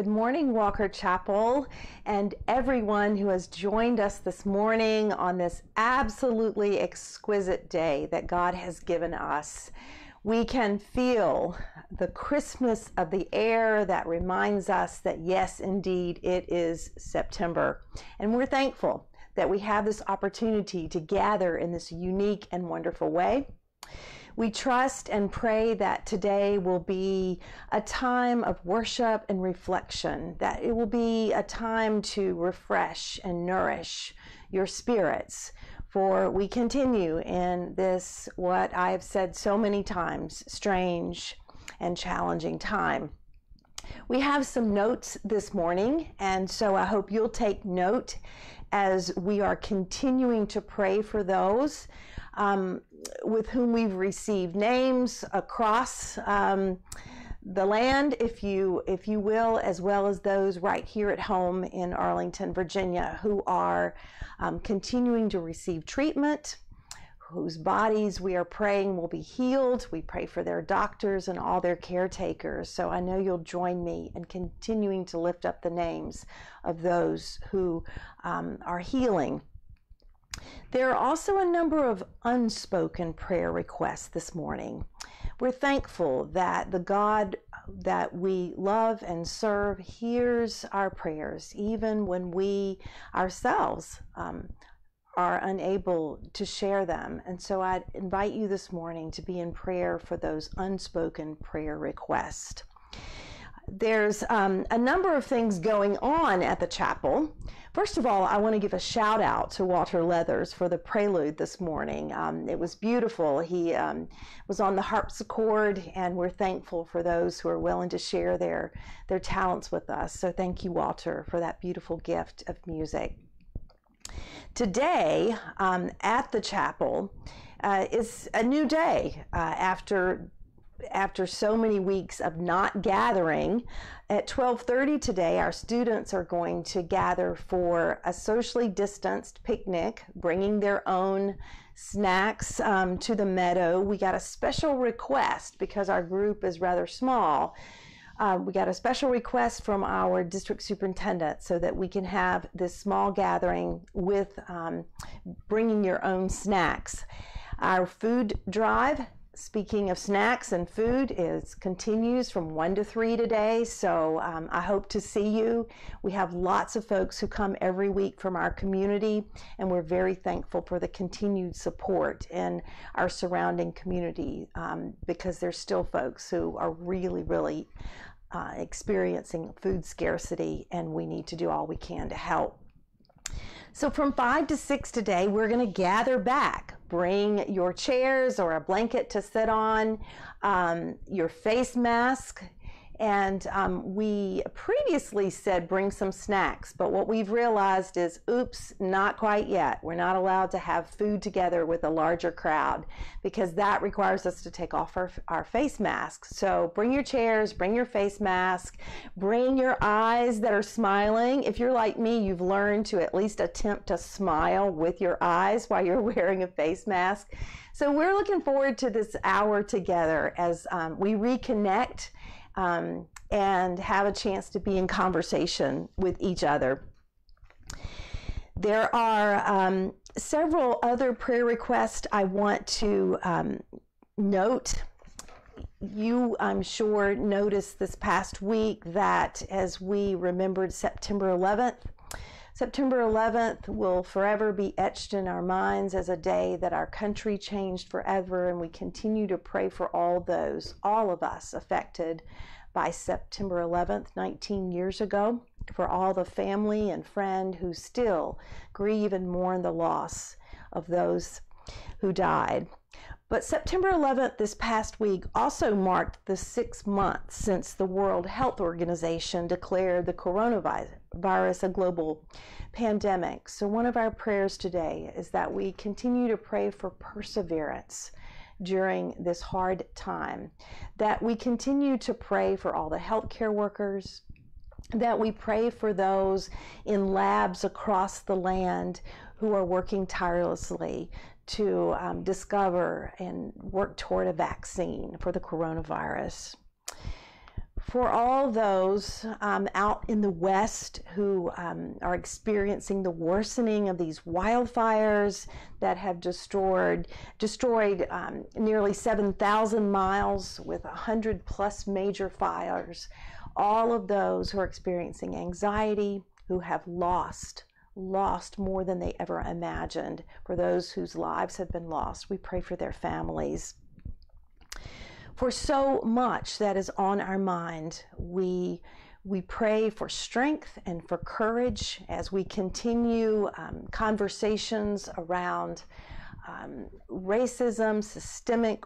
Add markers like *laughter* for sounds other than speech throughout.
Good morning, Walker Chapel, and everyone who has joined us this morning on this absolutely exquisite day that God has given us. We can feel the crispness of the air that reminds us that, yes, indeed, it is September. And we're thankful that we have this opportunity to gather in this unique and wonderful way. We trust and pray that today will be a time of worship and reflection, that it will be a time to refresh and nourish your spirits. For we continue in this, what I have said so many times, strange and challenging time. We have some notes this morning, and so I hope you'll take note as we are continuing to pray for those um, with whom we've received names across um, the land, if you if you will, as well as those right here at home in Arlington, Virginia, who are um, continuing to receive treatment, whose bodies we are praying will be healed. We pray for their doctors and all their caretakers. So I know you'll join me in continuing to lift up the names of those who um, are healing there are also a number of unspoken prayer requests this morning. We're thankful that the God that we love and serve hears our prayers, even when we ourselves um, are unable to share them. And so I invite you this morning to be in prayer for those unspoken prayer requests. There's um, a number of things going on at the chapel. First of all, I want to give a shout out to Walter Leathers for the prelude this morning. Um, it was beautiful. He um, was on the harpsichord, and we're thankful for those who are willing to share their, their talents with us. So thank you, Walter, for that beautiful gift of music. Today um, at the chapel uh, is a new day uh, after after so many weeks of not gathering at 12:30 today our students are going to gather for a socially distanced picnic bringing their own snacks um, to the meadow we got a special request because our group is rather small uh, we got a special request from our district superintendent so that we can have this small gathering with um, bringing your own snacks. Our food drive, speaking of snacks and food, it continues from one to three today. So um, I hope to see you. We have lots of folks who come every week from our community, and we're very thankful for the continued support in our surrounding community um, because there's still folks who are really, really uh, experiencing food scarcity, and we need to do all we can to help. So, from 5 to 6 today, we're going to gather back. Bring your chairs or a blanket to sit on, um, your face mask, and um, we previously said bring some snacks, but what we've realized is oops, not quite yet. We're not allowed to have food together with a larger crowd because that requires us to take off our, our face masks. So bring your chairs, bring your face mask, bring your eyes that are smiling. If you're like me, you've learned to at least attempt to smile with your eyes while you're *laughs* wearing a face mask. So we're looking forward to this hour together as um, we reconnect um, and have a chance to be in conversation with each other. There are um, several other prayer requests I want to um, note. You, I'm sure, noticed this past week that as we remembered September 11th, September 11th will forever be etched in our minds as a day that our country changed forever, and we continue to pray for all those, all of us affected by September 11th, 19 years ago, for all the family and friend who still grieve and mourn the loss of those who died. But September 11th, this past week, also marked the six months since the World Health Organization declared the coronavirus a global pandemic. So, one of our prayers today is that we continue to pray for perseverance during this hard time, that we continue to pray for all the healthcare workers, that we pray for those in labs across the land who are working tirelessly to um, discover and work toward a vaccine for the coronavirus. For all those um, out in the West who um, are experiencing the worsening of these wildfires that have destroyed destroyed um, nearly 7,000 miles with 100 plus major fires, all of those who are experiencing anxiety, who have lost lost more than they ever imagined, for those whose lives have been lost. We pray for their families. For so much that is on our mind, we we pray for strength and for courage as we continue um, conversations around um, racism, systemic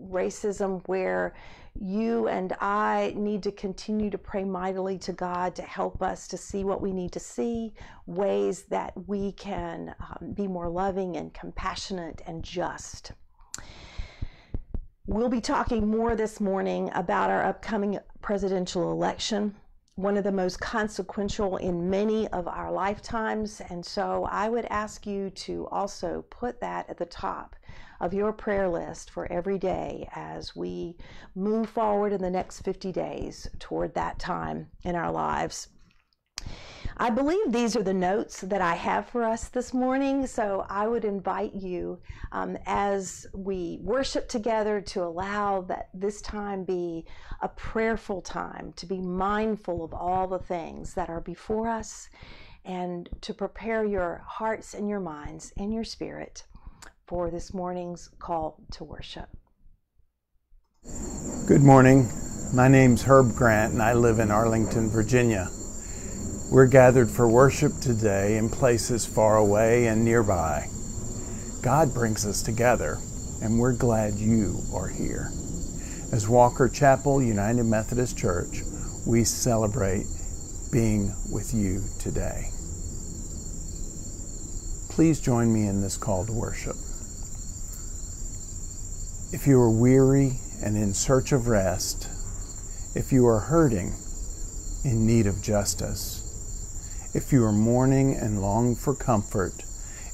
racism, where you and I need to continue to pray mightily to God to help us to see what we need to see, ways that we can um, be more loving and compassionate and just. We'll be talking more this morning about our upcoming presidential election, one of the most consequential in many of our lifetimes. And so I would ask you to also put that at the top of your prayer list for every day as we move forward in the next 50 days toward that time in our lives. I believe these are the notes that I have for us this morning. So I would invite you um, as we worship together to allow that this time be a prayerful time, to be mindful of all the things that are before us, and to prepare your hearts and your minds and your spirit for this morning's call to worship. Good morning. My name's Herb Grant and I live in Arlington, Virginia. We're gathered for worship today in places far away and nearby. God brings us together and we're glad you are here. As Walker Chapel United Methodist Church, we celebrate being with you today. Please join me in this call to worship. If you are weary and in search of rest, if you are hurting, in need of justice, if you are mourning and long for comfort,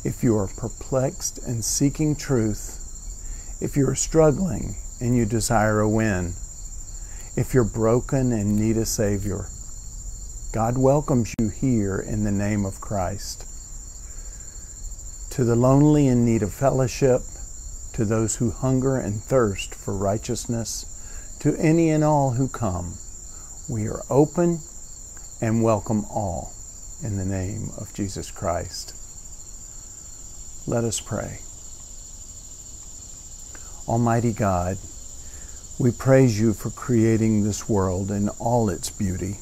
if you are perplexed and seeking truth, if you are struggling and you desire a win, if you're broken and need a Savior, God welcomes you here in the name of Christ. To the lonely in need of fellowship, to those who hunger and thirst for righteousness, to any and all who come. We are open and welcome all in the name of Jesus Christ. Let us pray. Almighty God, we praise you for creating this world in all its beauty,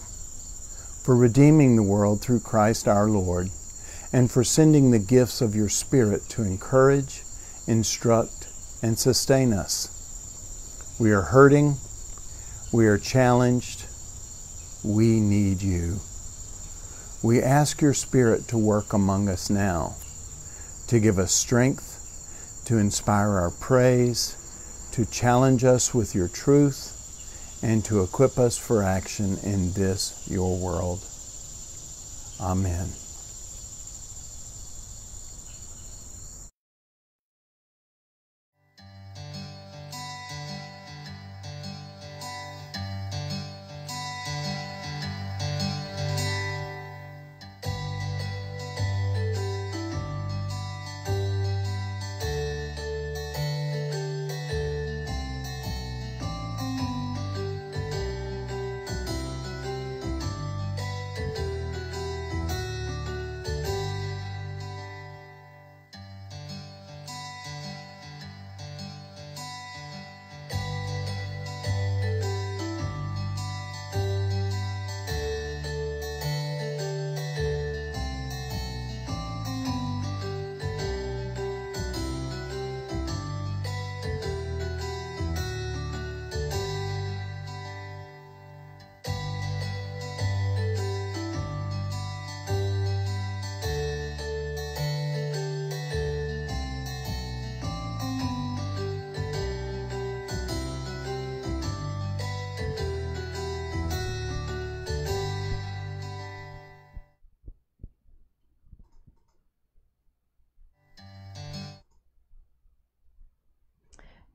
for redeeming the world through Christ our Lord, and for sending the gifts of your Spirit to encourage, instruct, and sustain us. We are hurting we are challenged. We need you. We ask your Spirit to work among us now, to give us strength, to inspire our praise, to challenge us with your truth, and to equip us for action in this your world. Amen.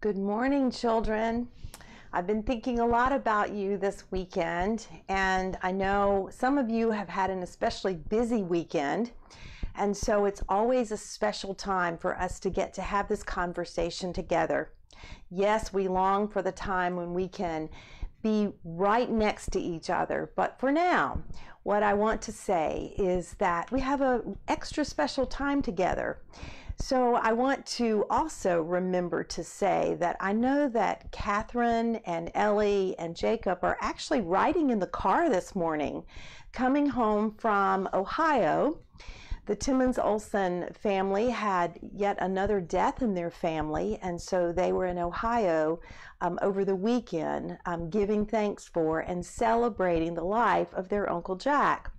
Good morning, children. I've been thinking a lot about you this weekend, and I know some of you have had an especially busy weekend. And so it's always a special time for us to get to have this conversation together. Yes, we long for the time when we can be right next to each other, but for now, what I want to say is that we have an extra special time together. So I want to also remember to say that I know that Catherine and Ellie and Jacob are actually riding in the car this morning, coming home from Ohio. The Timmons Olson family had yet another death in their family, and so they were in Ohio um, over the weekend, um, giving thanks for and celebrating the life of their Uncle Jack.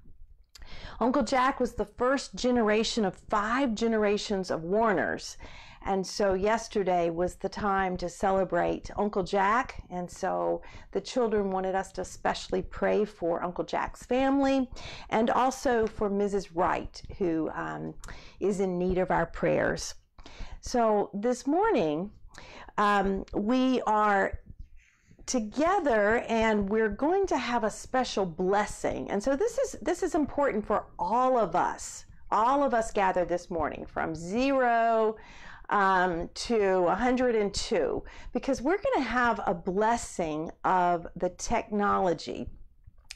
Uncle Jack was the first generation of five generations of Warners. And so yesterday was the time to celebrate Uncle Jack. And so the children wanted us to especially pray for Uncle Jack's family and also for Mrs. Wright, who um, is in need of our prayers. So this morning, um, we are together and we're going to have a special blessing. And so this is this is important for all of us. All of us gathered this morning from 0 um, to 102 because we're going to have a blessing of the technology.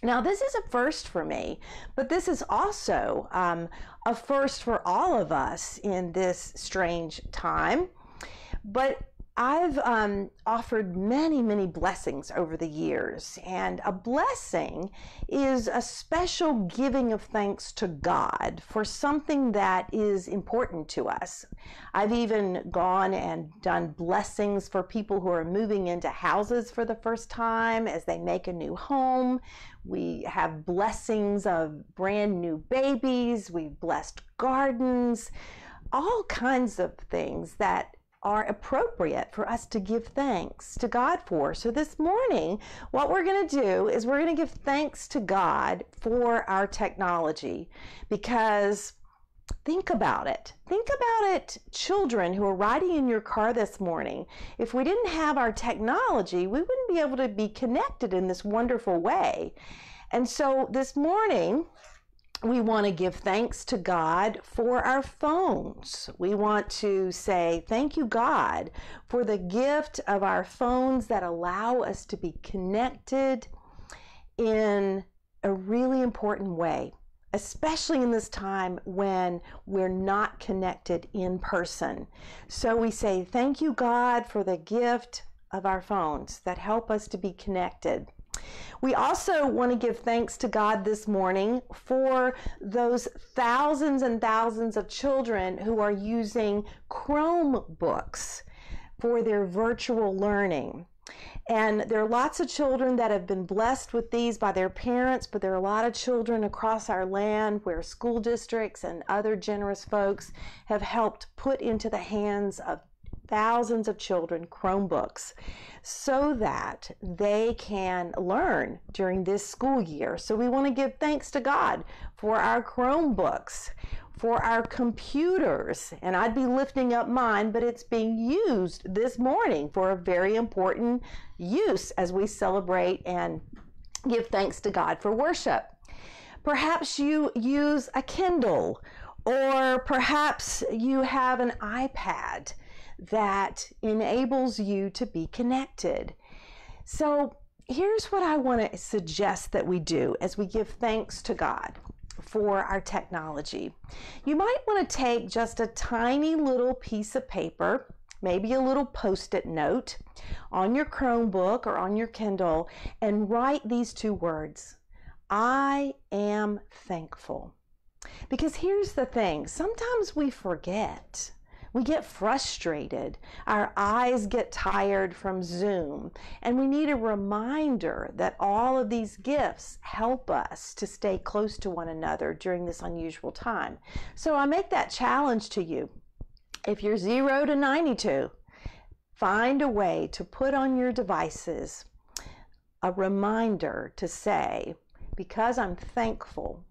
Now, this is a first for me, but this is also um, a first for all of us in this strange time. But I've um, offered many, many blessings over the years, and a blessing is a special giving of thanks to God for something that is important to us. I've even gone and done blessings for people who are moving into houses for the first time as they make a new home. We have blessings of brand new babies, we've blessed gardens, all kinds of things that are appropriate for us to give thanks to God for. So this morning, what we're going to do is we're going to give thanks to God for our technology because think about it. Think about it, children who are riding in your car this morning. If we didn't have our technology, we wouldn't be able to be connected in this wonderful way. And so this morning, we want to give thanks to God for our phones. We want to say, Thank you, God, for the gift of our phones that allow us to be connected in a really important way, especially in this time when we're not connected in person. So we say, Thank you, God, for the gift of our phones that help us to be connected. We also want to give thanks to God this morning for those thousands and thousands of children who are using Chromebooks for their virtual learning. And there are lots of children that have been blessed with these by their parents, but there are a lot of children across our land where school districts and other generous folks have helped put into the hands of thousands of children Chromebooks so that they can learn during this school year. So we want to give thanks to God for our Chromebooks, for our computers. And I'd be lifting up mine, but it's being used this morning for a very important use as we celebrate and give thanks to God for worship. Perhaps you use a Kindle or perhaps you have an iPad that enables you to be connected. So, here's what I want to suggest that we do as we give thanks to God for our technology. You might want to take just a tiny little piece of paper, maybe a little post it note on your Chromebook or on your Kindle, and write these two words I am thankful. Because here's the thing sometimes we forget we get frustrated. Our eyes get tired from Zoom. And we need a reminder that all of these gifts help us to stay close to one another during this unusual time. So I make that challenge to you. If you're 0 to 92, find a way to put on your devices a reminder to say, because I'm thankful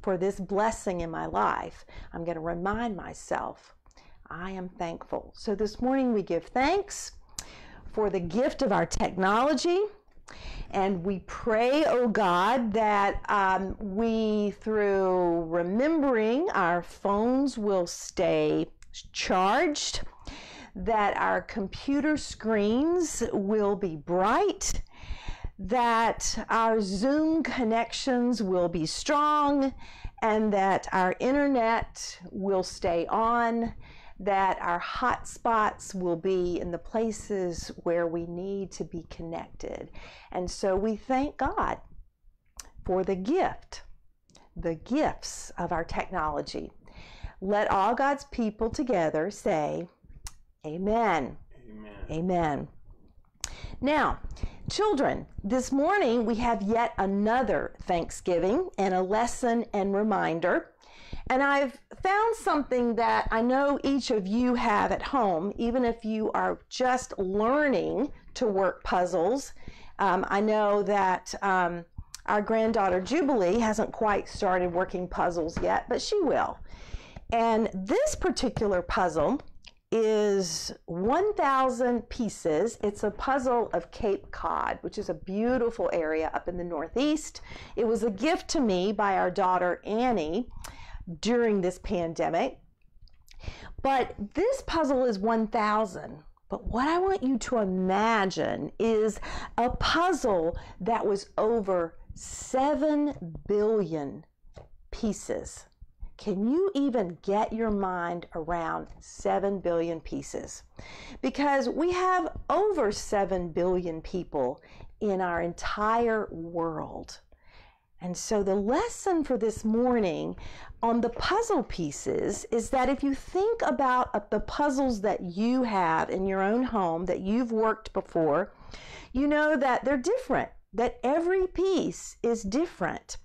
for this blessing in my life, I'm going to remind myself I am thankful. So this morning we give thanks for the gift of our technology. And we pray, oh God, that um, we, through remembering our phones, will stay charged, that our computer screens will be bright, that our Zoom connections will be strong, and that our internet will stay on that our hot spots will be in the places where we need to be connected. And so we thank God for the gift, the gifts of our technology. Let all God's people together say, Amen. Amen. Amen. Now, children, this morning we have yet another Thanksgiving and a lesson and reminder. And I've found something that I know each of you have at home, even if you are just learning to work puzzles. Um, I know that um, our granddaughter Jubilee hasn't quite started working puzzles yet, but she will. And this particular puzzle is 1,000 pieces. It's a puzzle of Cape Cod, which is a beautiful area up in the Northeast. It was a gift to me by our daughter Annie during this pandemic. But this puzzle is 1,000. But what I want you to imagine is a puzzle that was over 7 billion pieces. Can you even get your mind around 7 billion pieces? Because we have over 7 billion people in our entire world. And so the lesson for this morning on the puzzle pieces is that if you think about uh, the puzzles that you have in your own home that you've worked before, you know that they're different, that every piece is different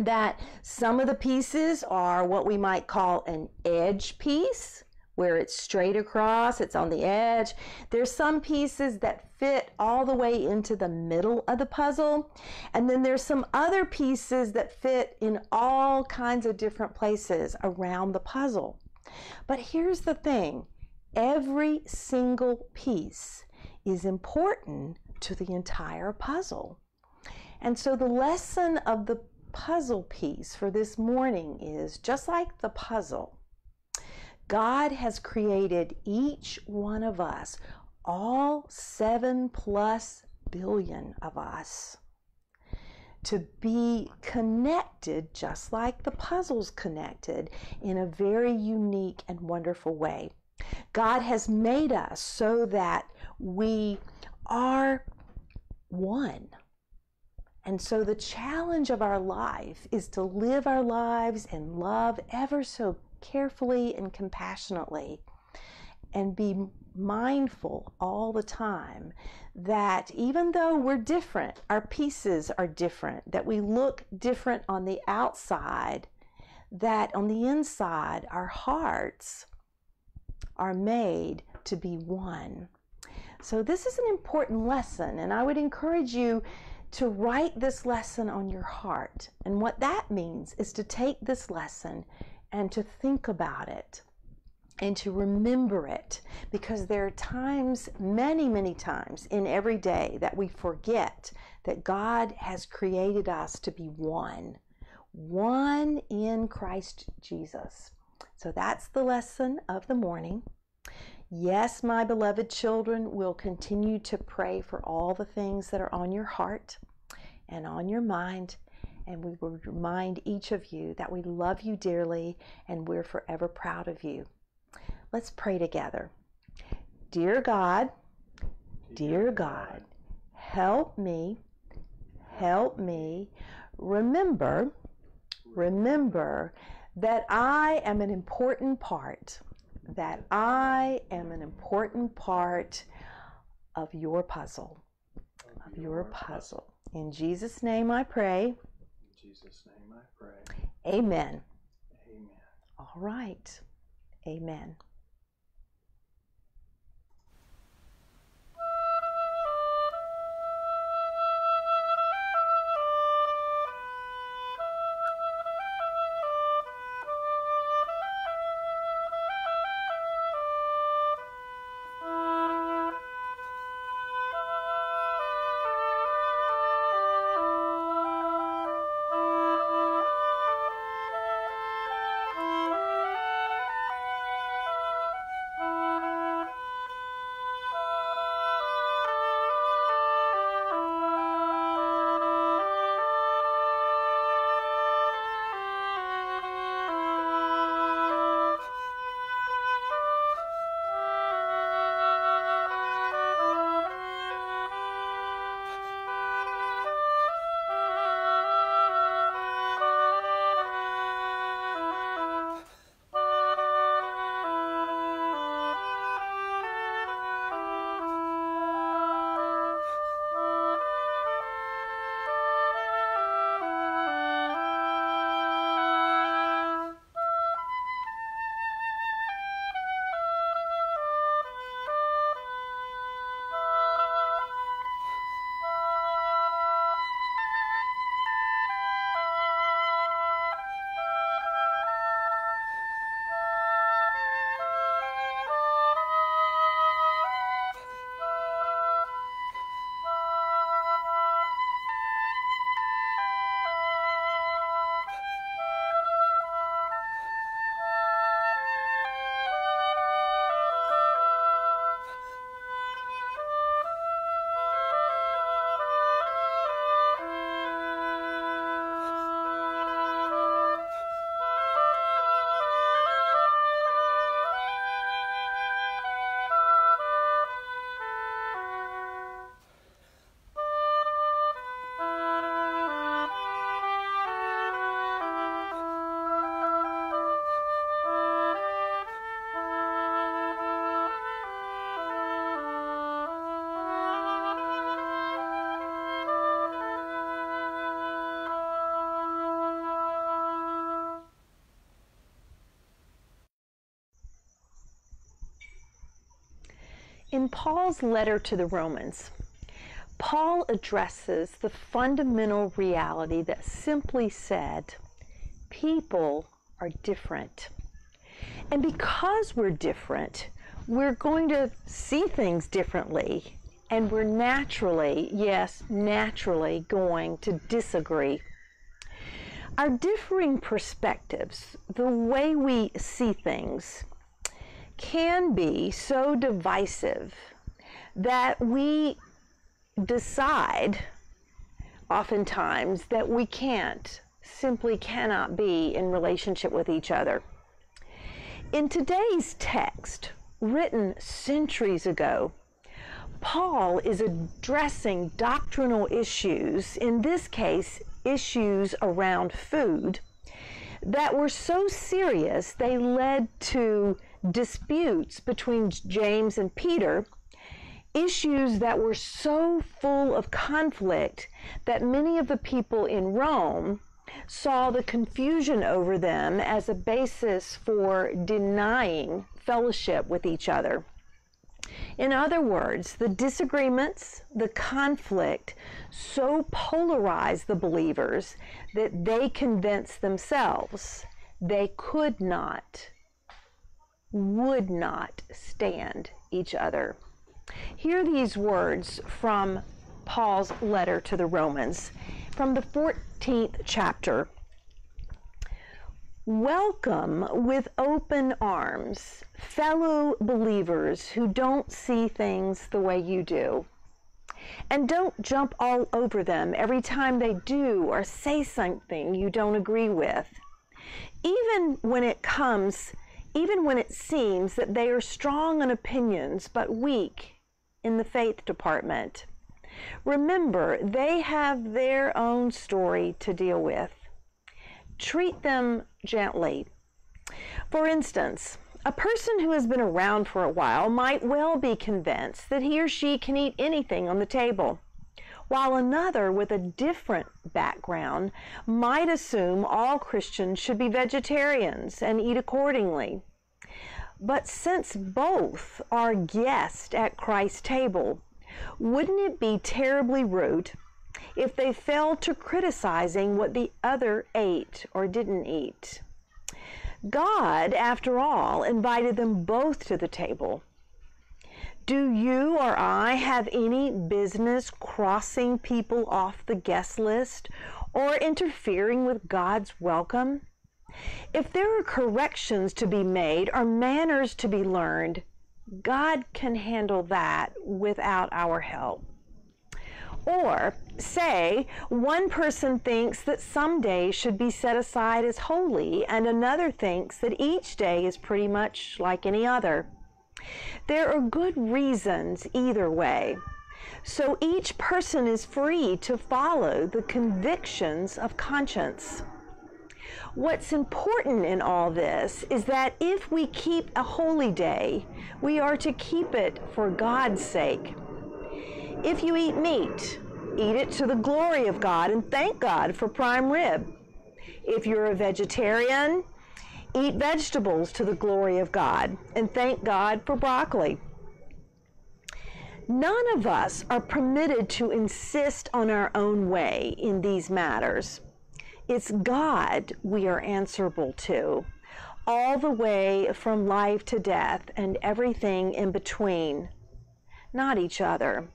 that some of the pieces are what we might call an edge piece where it's straight across, it's on the edge. There's some pieces that fit all the way into the middle of the puzzle. And then there's some other pieces that fit in all kinds of different places around the puzzle. But here's the thing every single piece is important to the entire puzzle. And so the lesson of the puzzle piece for this morning is just like the puzzle, God has created each one of us, all seven plus billion of us, to be connected just like the puzzle's connected in a very unique and wonderful way. God has made us so that we are one. And so the challenge of our life is to live our lives in love ever so carefully and compassionately and be mindful all the time that even though we're different, our pieces are different, that we look different on the outside, that on the inside, our hearts are made to be one. So, this is an important lesson, and I would encourage you to write this lesson on your heart. And what that means is to take this lesson and to think about it and to remember it because there are times, many, many times in every day that we forget that God has created us to be one, one in Christ Jesus. So that's the lesson of the morning. Yes, my beloved children, we'll continue to pray for all the things that are on your heart and on your mind. And we will remind each of you that we love you dearly and we're forever proud of you. Let's pray together. Dear God, dear God, help me, help me remember, remember that I am an important part that I am an important part of your puzzle. Of your puzzle. In Jesus' name I pray. Jesus' name I pray. Amen. Amen. All right. Amen. In Paul's letter to the Romans, Paul addresses the fundamental reality that simply said, people are different. And because we're different, we're going to see things differently. And we're naturally, yes, naturally going to disagree. Our differing perspectives, the way we see things, can be so divisive that we decide oftentimes that we can't, simply cannot be in relationship with each other. In today's text, written centuries ago, Paul is addressing doctrinal issues, in this case, issues around food, that were so serious they led to disputes between James and Peter issues that were so full of conflict that many of the people in Rome saw the confusion over them as a basis for denying fellowship with each other. In other words, the disagreements, the conflict so polarized the believers that they convinced themselves they could not, would not stand each other. Hear these words from Paul's letter to the Romans from the 14th chapter. Welcome with open arms, fellow believers who don't see things the way you do. And don't jump all over them every time they do or say something you don't agree with. Even when it comes, even when it seems that they are strong in opinions but weak in the faith department. Remember, they have their own story to deal with. Treat them gently. For instance, a person who has been around for a while might well be convinced that he or she can eat anything on the table, while another with a different background might assume all Christians should be vegetarians and eat accordingly. But since both are guests at Christ's table, wouldn't it be terribly rude if they fell to criticizing what the other ate or didn't eat? God, after all, invited them both to the table. Do you or I have any business crossing people off the guest list or interfering with God's welcome? If there are corrections to be made or manners to be learned, God can handle that without our help. Or, say, one person thinks that some days should be set aside as holy, and another thinks that each day is pretty much like any other. There are good reasons either way. So each person is free to follow the convictions of conscience. What's important in all this is that if we keep a holy day, we are to keep it for God's sake. If you eat meat, eat it to the glory of God and thank God for prime rib. If you're a vegetarian, eat vegetables to the glory of God and thank God for broccoli. None of us are permitted to insist on our own way in these matters. It's God we are answerable to, all the way from life to death and everything in between, not each other.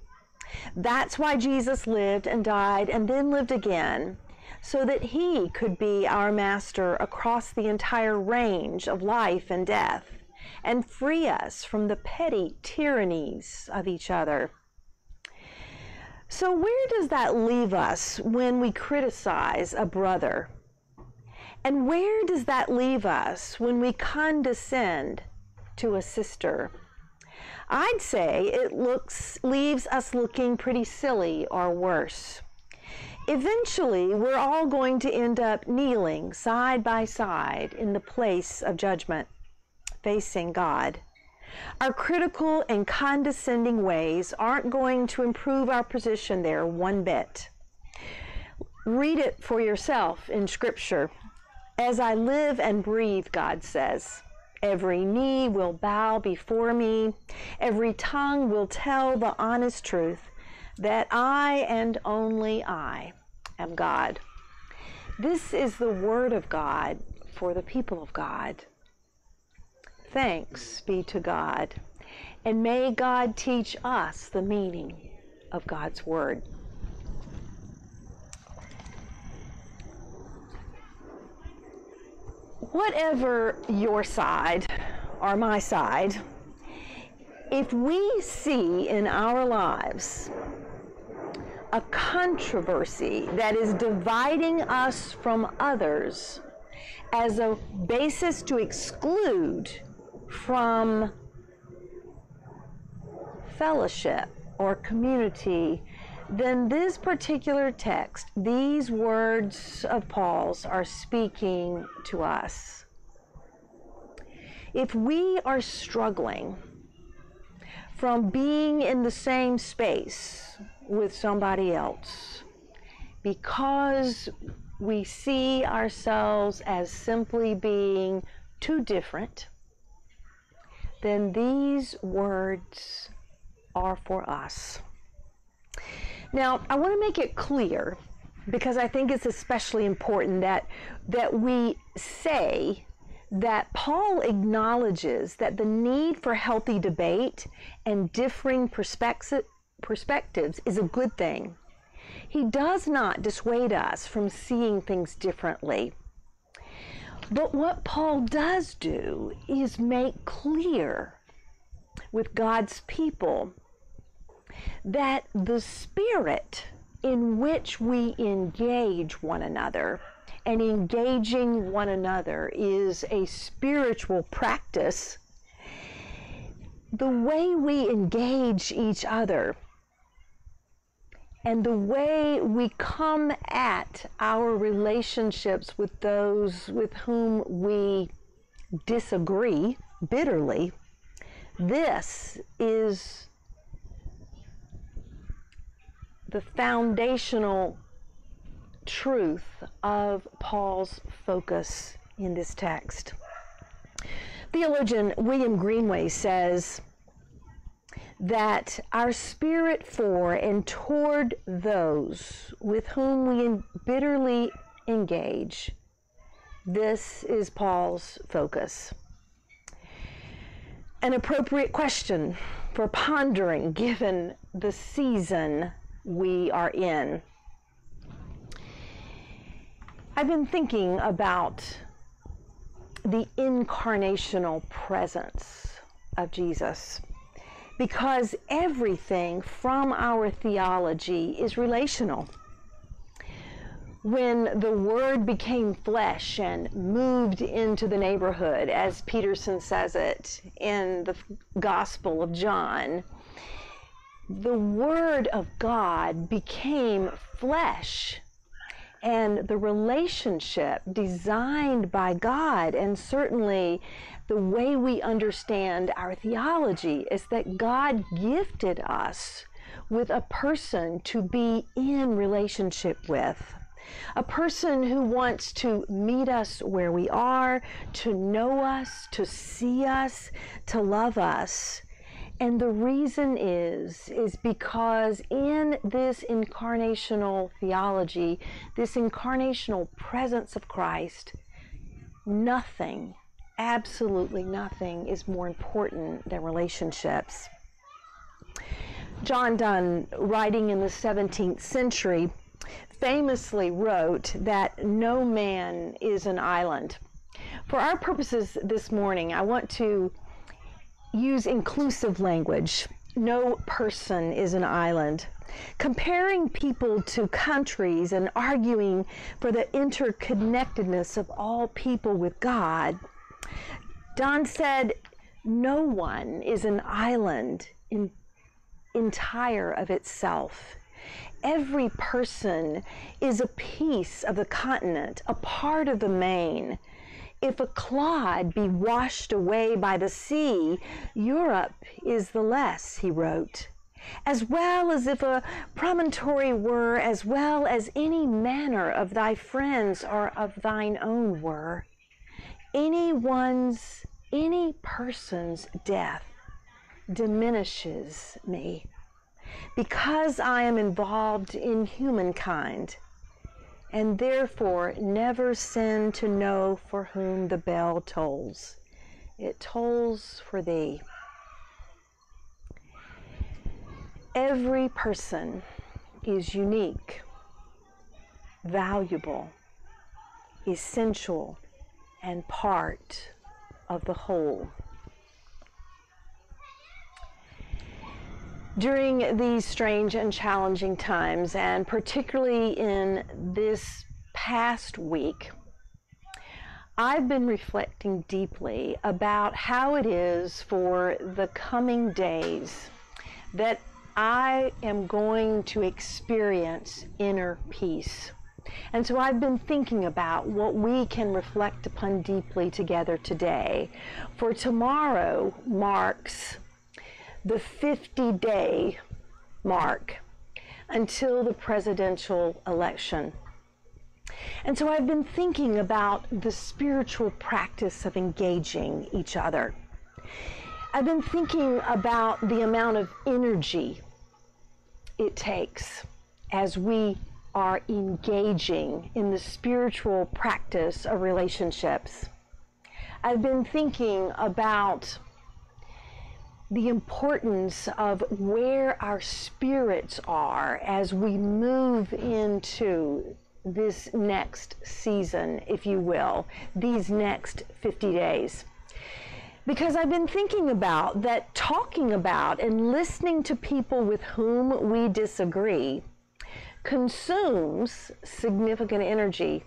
That's why Jesus lived and died and then lived again, so that he could be our master across the entire range of life and death and free us from the petty tyrannies of each other. So, where does that leave us when we criticize a brother? And where does that leave us when we condescend to a sister? I'd say it looks leaves us looking pretty silly or worse. Eventually, we're all going to end up kneeling side by side in the place of judgment, facing God. Our critical and condescending ways aren't going to improve our position there one bit. Read it for yourself in Scripture. As I live and breathe, God says, Every knee will bow before me. Every tongue will tell the honest truth that I and only I am God. This is the word of God for the people of God. Thanks be to God. And may God teach us the meaning of God's word. Whatever your side or my side, if we see in our lives a controversy that is dividing us from others as a basis to exclude from fellowship or community, then this particular text, these words of Paul's, are speaking to us. If we are struggling from being in the same space with somebody else because we see ourselves as simply being too different, then these words are for us. Now, I want to make it clear because I think it's especially important that that we say that Paul acknowledges that the need for healthy debate and differing perspectives perspectives is a good thing. He does not dissuade us from seeing things differently. But what Paul does do is make clear with God's people that the spirit in which we engage one another and engaging one another is a spiritual practice. The way we engage each other and the way we come at our relationships with those with whom we disagree bitterly, this is the foundational truth of Paul's focus in this text. Theologian William Greenway says that our spirit for and toward those with whom we bitterly engage, this is Paul's focus. An appropriate question for pondering given the season we are in. I've been thinking about the incarnational presence of Jesus because everything from our theology is relational. When the Word became flesh and moved into the neighborhood, as Peterson says it in the Gospel of John, the Word of God became flesh. And the relationship designed by God, and certainly the way we understand our theology, is that God gifted us with a person to be in relationship with. A person who wants to meet us where we are, to know us, to see us, to love us. And the reason is, is because in this incarnational theology, this incarnational presence of Christ, nothing, absolutely nothing is more important than relationships. John Donne, writing in the 17th century, famously wrote that no man is an island. For our purposes this morning, I want to use inclusive language. No person is an island. Comparing people to countries and arguing for the interconnectedness of all people with God, Donne said, No one is an island in, entire of itself. Every person is a piece of the continent, a part of the main. If a clod be washed away by the sea, Europe is the less, he wrote. As well as if a promontory were, as well as any manner of thy friends or of thine own were. Any one's any person's death diminishes me because I am involved in humankind and therefore never sin to know for whom the bell tolls. It tolls for thee. Every person is unique, valuable, essential, and part of the whole. During these strange and challenging times, and particularly in this past week, I've been reflecting deeply about how it is for the coming days that I am going to experience inner peace. And so I've been thinking about what we can reflect upon deeply together today. For tomorrow marks the 50 day mark until the presidential election. And so I've been thinking about the spiritual practice of engaging each other. I've been thinking about the amount of energy it takes as we are engaging in the spiritual practice of relationships. I've been thinking about the importance of where our spirits are as we move into this next season, if you will, these next 50 days. Because I've been thinking about that talking about and listening to people with whom we disagree consumes significant energy.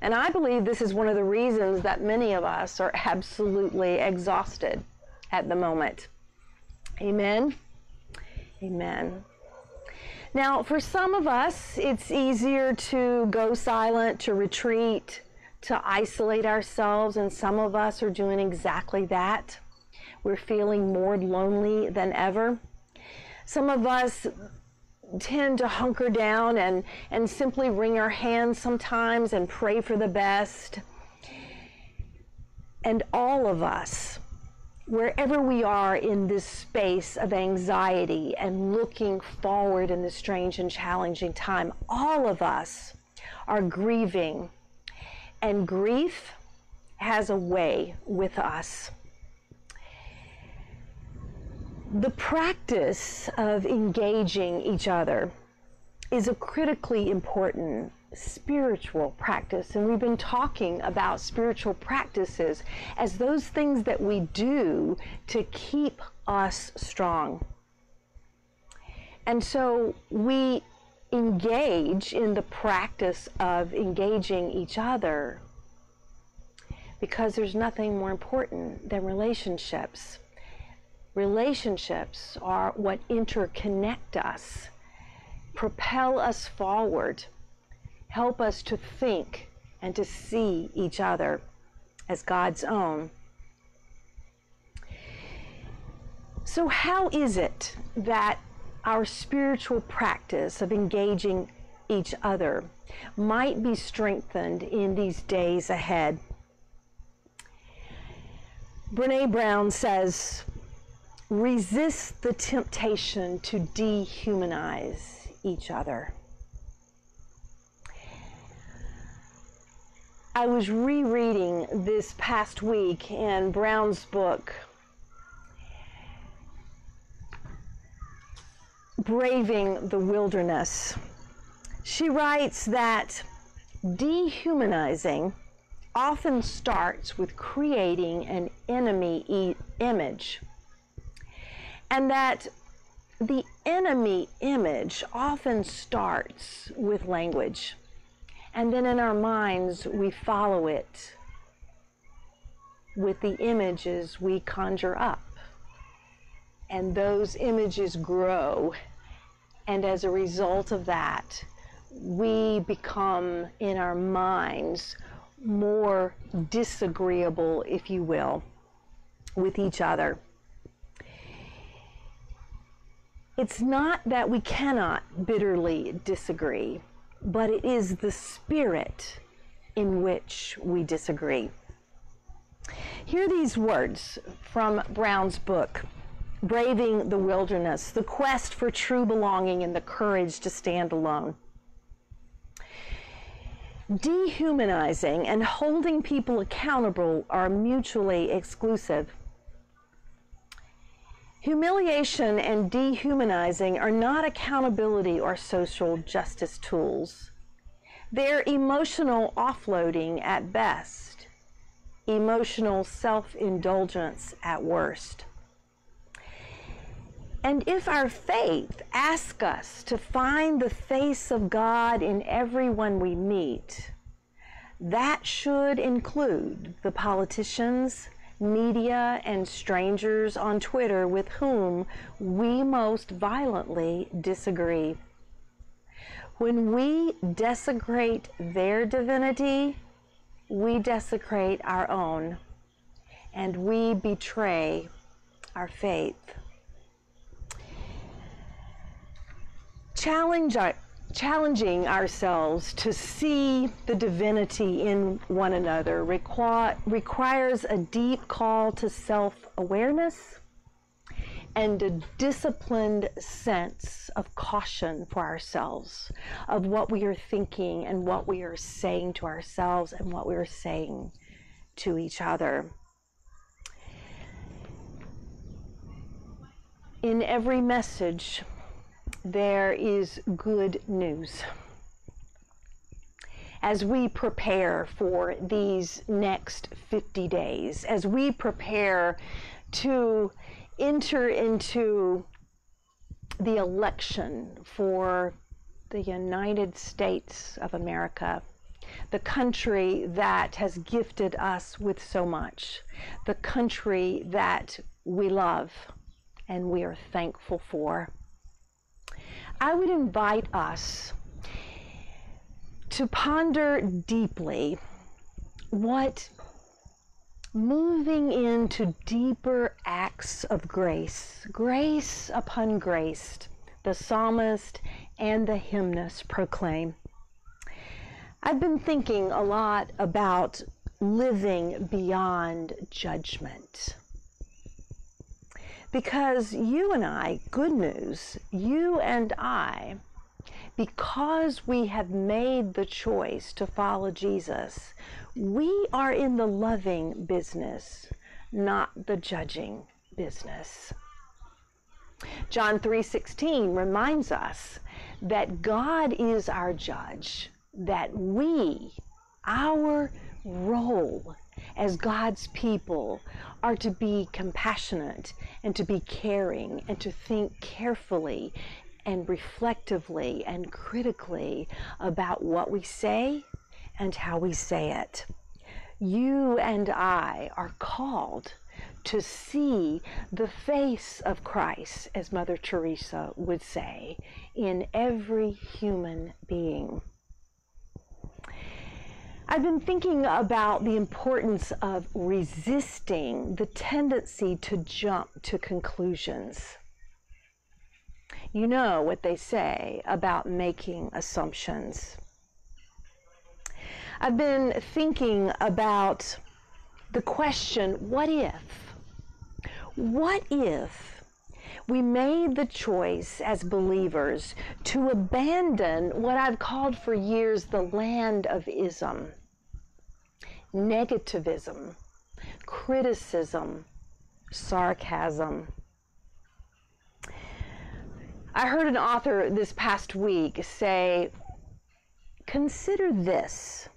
And I believe this is one of the reasons that many of us are absolutely exhausted at the moment. Amen. Amen. Now, for some of us, it's easier to go silent, to retreat, to isolate ourselves, and some of us are doing exactly that. We're feeling more lonely than ever. Some of us tend to hunker down and, and simply wring our hands sometimes and pray for the best. And all of us wherever we are in this space of anxiety and looking forward in this strange and challenging time, all of us are grieving. And grief has a way with us. The practice of engaging each other is a critically important spiritual practice. And we've been talking about spiritual practices as those things that we do to keep us strong. And so we engage in the practice of engaging each other because there's nothing more important than relationships. Relationships are what interconnect us, propel us forward help us to think and to see each other as God's own. So, how is it that our spiritual practice of engaging each other might be strengthened in these days ahead? Brene Brown says, resist the temptation to dehumanize each other. I was rereading this past week in Brown's book, Braving the Wilderness. She writes that dehumanizing often starts with creating an enemy e- image, and that the enemy image often starts with language. And then in our minds, we follow it with the images we conjure up. And those images grow. And as a result of that, we become in our minds more disagreeable, if you will, with each other. It's not that we cannot bitterly disagree but it is the spirit in which we disagree. Hear these words from Brown's book Braving the Wilderness, the quest for true belonging and the courage to stand alone. Dehumanizing and holding people accountable are mutually exclusive. Humiliation and dehumanizing are not accountability or social justice tools. They're emotional offloading at best, emotional self indulgence at worst. And if our faith asks us to find the face of God in everyone we meet, that should include the politicians, media, and strangers on Twitter with whom we most violently disagree. When we desecrate their divinity, we desecrate our own, and we betray our faith. challenge our, challenging ourselves to see the divinity in one another require, requires a deep call to self awareness and a disciplined sense of caution for ourselves of what we are thinking and what we are saying to ourselves and what we are saying to each other. In every message, there is good news. As we prepare for these next 50 days, as we prepare to enter into the election for the United States of America, the country that has gifted us with so much, the country that we love and we are thankful for. I would invite us to ponder deeply what moving into deeper acts of grace, grace upon grace, the psalmist and the hymnist proclaim. I've been thinking a lot about living beyond judgment. Because you and I, good news, you and I, because we have made the choice to follow Jesus, we are in the loving business, not the judging business. John 3:16 reminds us that God is our judge, that we, our role as God's people are to be compassionate and to be caring and to think carefully and reflectively and critically about what we say and how we say it. You and I are called to see the face of Christ, as Mother Teresa would say, in every human being. I've been thinking about the importance of resisting the tendency to jump to conclusions. You know what they say about making assumptions. I've been thinking about the question what if? What if we made the choice as believers to abandon what I've called for years the land of ism, negativism, criticism, sarcasm. I heard an author this past week say, Consider this.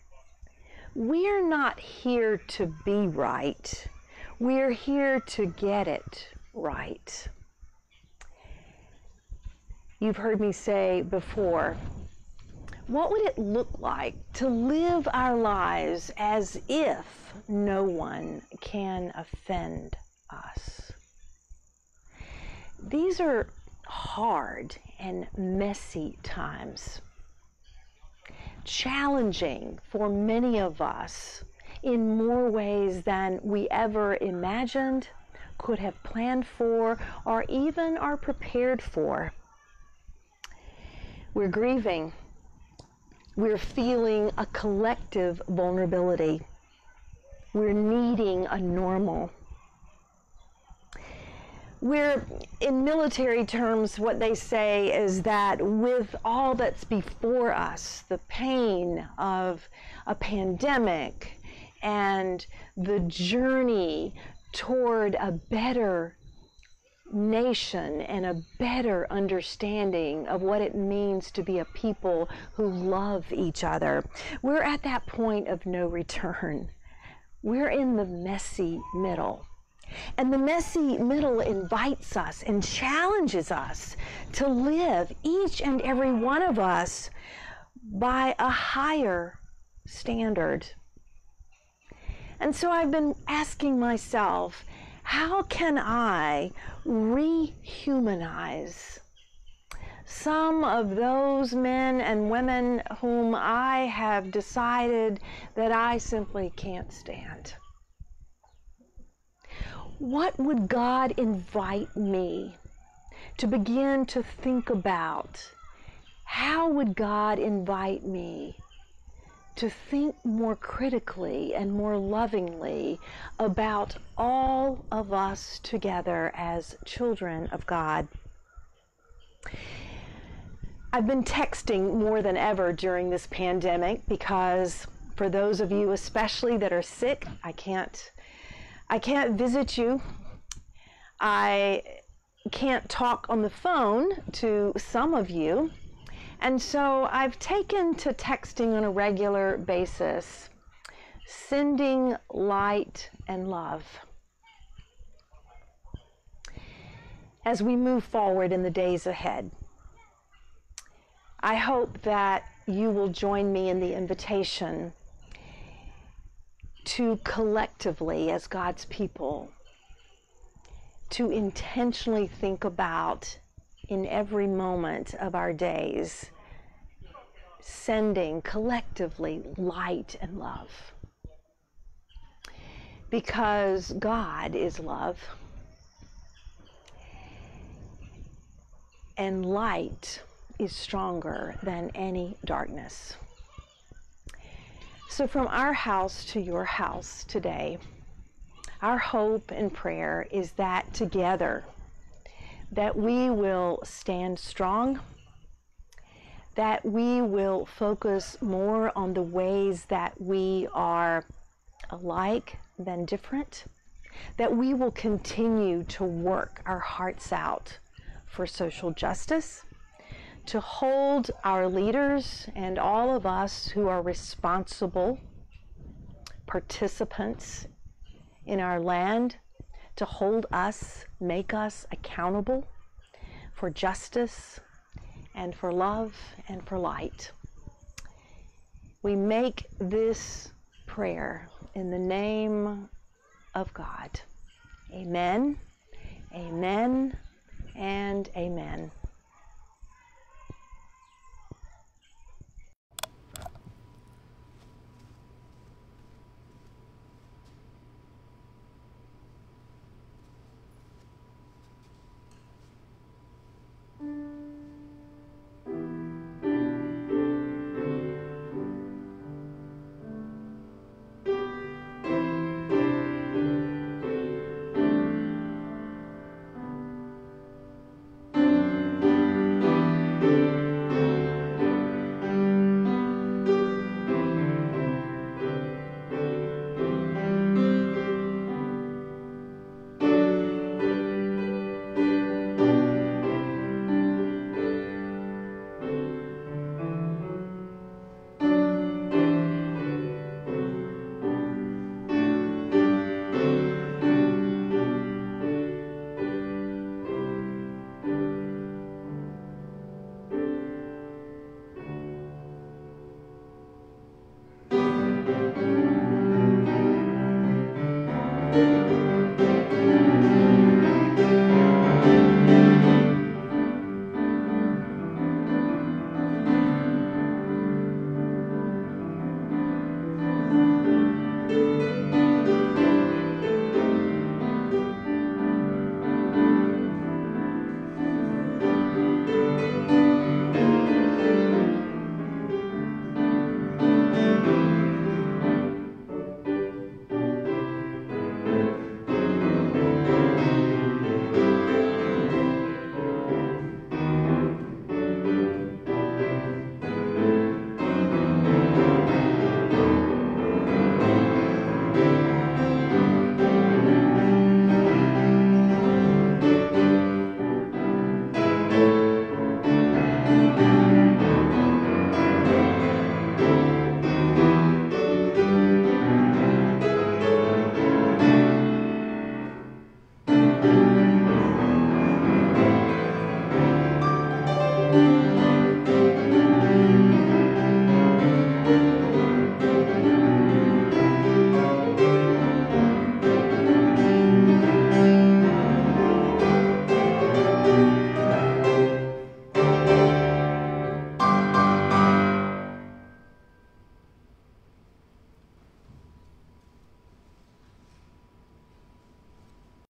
We're not here to be right. We're here to get it right. You've heard me say before, what would it look like to live our lives as if no one can offend us? These are hard and messy times, challenging for many of us in more ways than we ever imagined, could have planned for, or even are prepared for. We're grieving. We're feeling a collective vulnerability. We're needing a normal. We're, in military terms, what they say is that with all that's before us, the pain of a pandemic and the journey toward a better nation and a better understanding of what it means to be a people who love each other. We're at that point of no return. We're in the messy middle. And the messy middle invites us and challenges us to live, each and every one of us, by a higher standard. And so I've been asking myself, how can I rehumanize some of those men and women whom I have decided that I simply can't stand? What would God invite me to begin to think about? How would God invite me to think more critically and more lovingly about all of us together as children of God. I've been texting more than ever during this pandemic because for those of you especially that are sick, I can't I can't visit you. I can't talk on the phone to some of you. And so I've taken to texting on a regular basis, sending light and love. As we move forward in the days ahead, I hope that you will join me in the invitation to collectively, as God's people, to intentionally think about in every moment of our days, sending collectively light and love. Because God is love. And light is stronger than any darkness. So, from our house to your house today, our hope and prayer is that together that we will stand strong, that we will focus more on the ways that we are alike than different, that we will continue to work our hearts out for social justice, to hold our leaders and all of us who are responsible participants in our land to hold us, make us accountable for justice and for love and for light. We make this prayer in the name of God. Amen, amen, and amen.